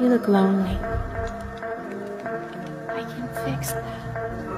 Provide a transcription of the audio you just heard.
You look lonely. I can fix that.